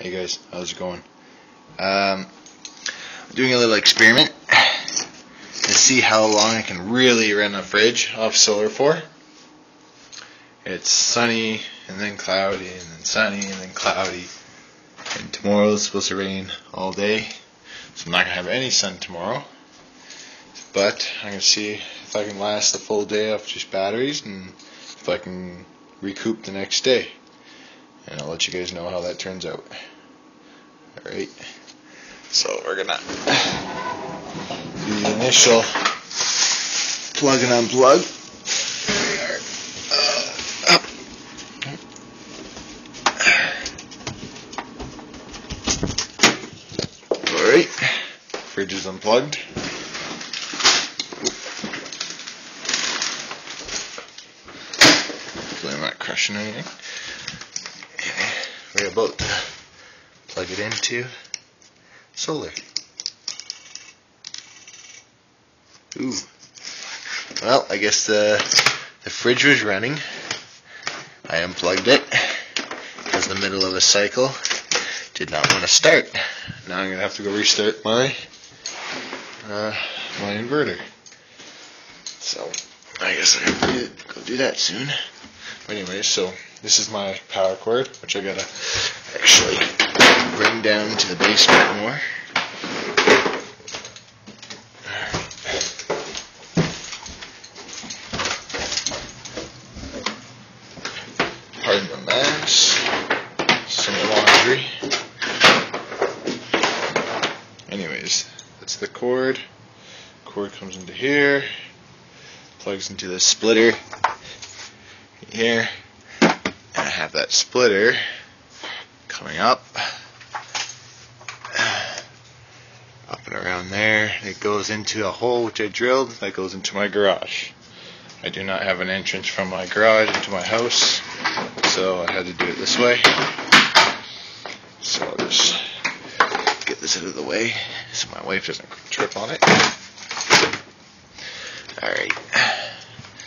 Hey guys, how's it going? Um, I'm doing a little experiment to see how long I can really run a fridge off solar for. It's sunny and then cloudy and then sunny and then cloudy. And tomorrow is supposed to rain all day, so I'm not gonna have any sun tomorrow. But I'm gonna see if I can last the full day off just batteries and if I can recoup the next day and I'll let you guys know how that turns out. Alright, so we're gonna do the initial plug and unplug. Alright, fridge is unplugged. Hopefully I'm not crushing anything about to plug it into solar. Ooh. Well, I guess the the fridge was running. I unplugged it. It was the middle of a cycle. Did not want to start. Now I'm gonna have to go restart my uh, my inverter. So I guess I have to go do that soon. Anyway, so this is my power cord, which I gotta actually bring down to the basement more. Pardon the mess. Some laundry. Anyways, that's the cord. Cord comes into here, plugs into the splitter here have that splitter coming up, up and around there. It goes into a hole which I drilled that goes into my garage. I do not have an entrance from my garage into my house, so I had to do it this way. So I'll just get this out of the way so my wife doesn't trip on it. Alright,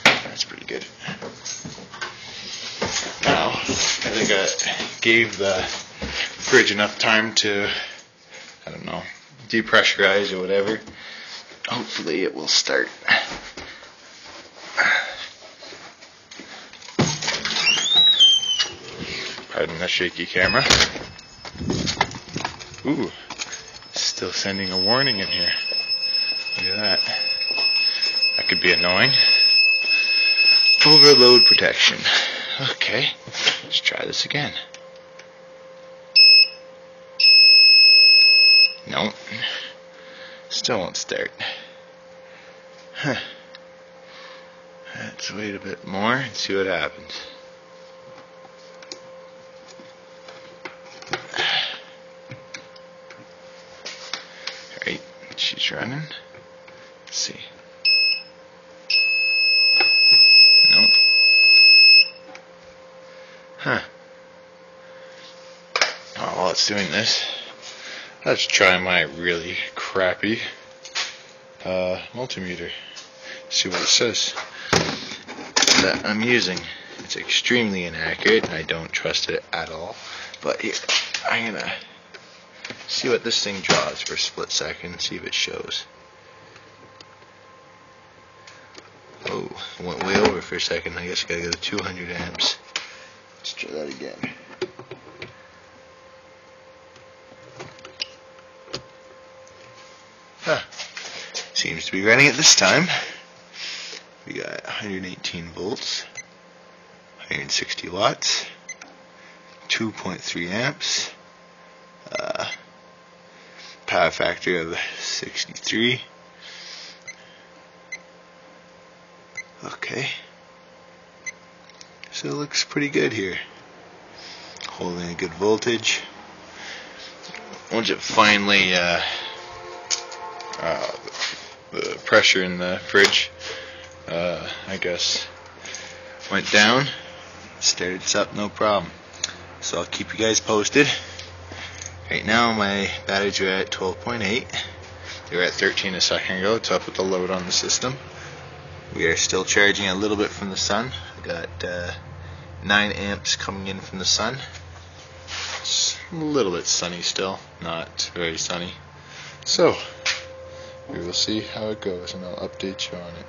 that's pretty good. I think I gave the fridge enough time to, I don't know, depressurize or whatever. Hopefully it will start. Pardon the shaky camera. Ooh, still sending a warning in here. Look at that. That could be annoying. Overload protection. Okay, let's try this again. Nope. Still won't start. Huh. Let's wait a bit more and see what happens. Alright, she's running. Let's see. Huh. Oh, while it's doing this, let's try my really crappy uh, multimeter. See what it says. That I'm using. It's extremely inaccurate, I don't trust it at all. But here, I'm gonna see what this thing draws for a split second, see if it shows. Oh, went way over for a second. I guess I gotta go to 200 amps. Try that again. Huh. Seems to be running it this time. We got 118 volts, 160 watts, 2.3 amps, uh, power factor of 63. Okay. So it looks pretty good here. Holding a good voltage. Once it finally, uh, uh, the pressure in the fridge, uh, I guess, went down, started up no problem. So I'll keep you guys posted. Right now my batteries are at 12.8. They were at 13 a second ago to up with the load on the system. We are still charging a little bit from the sun. We got uh, 9 amps coming in from the sun. A little bit sunny still, not very sunny. So, we will see how it goes and I'll update you on it.